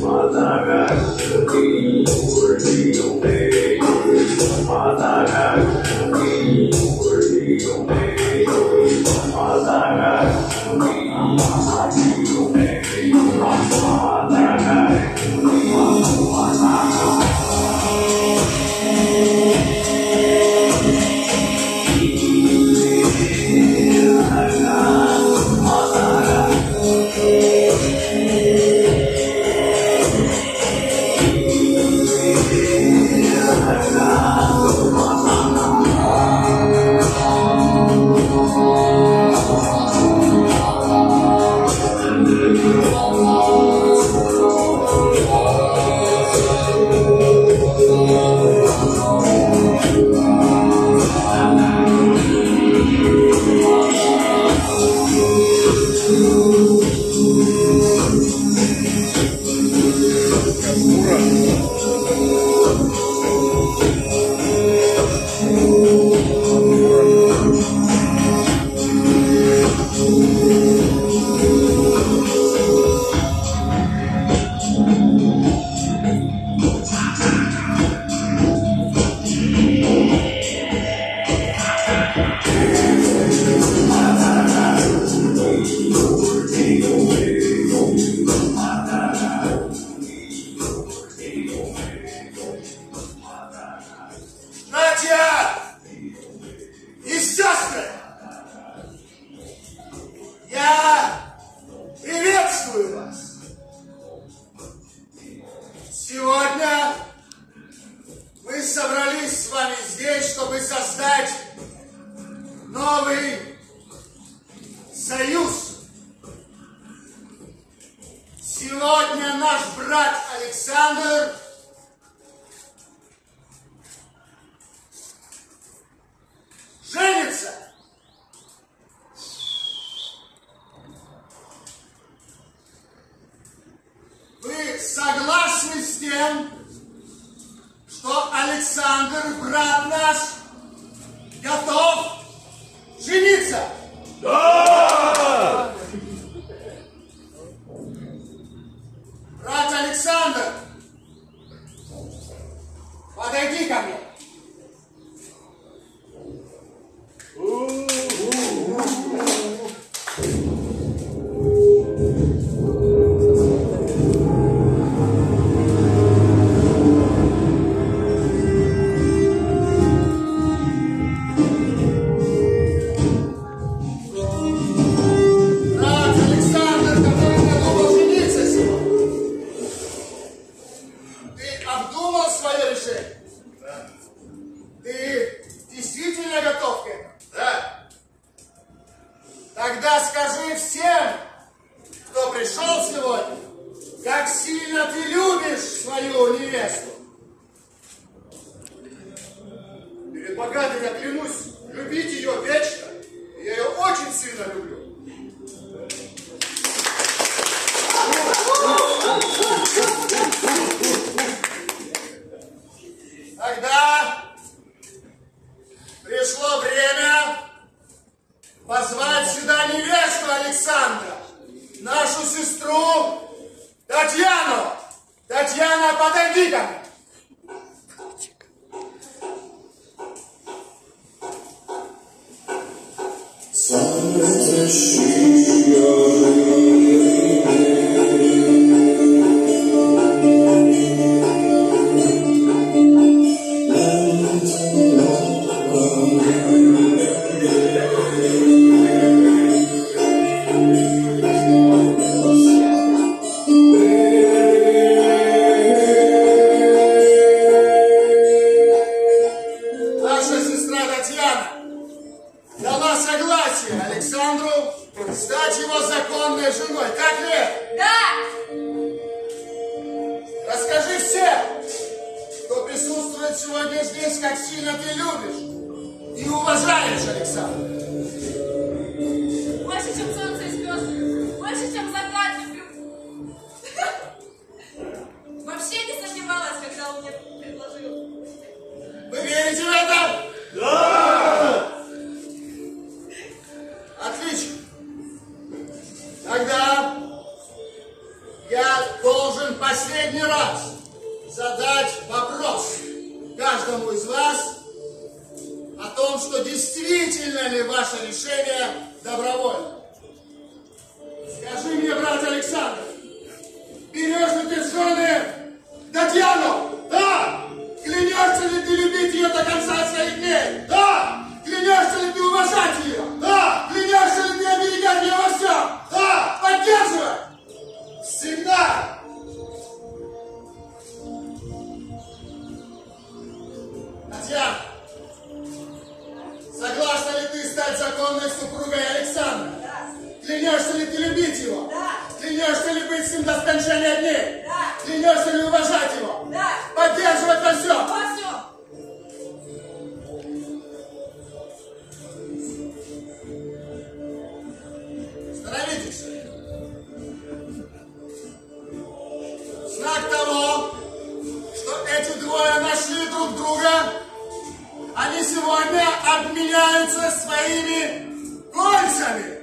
Mother, Сегодня мы собрались с вами здесь, чтобы создать новый союз. Сегодня наш брат Александр женится. Вы согласны с тем, что Александр, брат наш, готов? Да! Брат Александр, подойди ко мне. Как сильно ты любишь свою невесту. Перед богатым я клянусь любить ее вечно. Я ее очень сильно люблю. Тогда пришло время позвать сюда невесту Александра, нашу сестру Татьяну. Татьяна, подойди ко Александру стать его законной женой. Так ли? Да! Расскажи всем, кто присутствует сегодня здесь, как сильно ты любишь и уважаешь Александра. Отлично. Тогда я должен последний раз задать вопрос каждому из вас о том, что действительно ли ваше решение добровольно. Скажи мне, брат Александр, берешь ли ты в жены Татьяну? Да! Клянешься ли ты любить ее до конца своих дней? Да! Законной супругой Александра? Да. Клянешься ли ты любить его? Да. Клянешься ли быть с ним до скончания дней? Да. Клянешься ли уважать его? Да. Поддерживать во всем? Обменяются своими кольцами.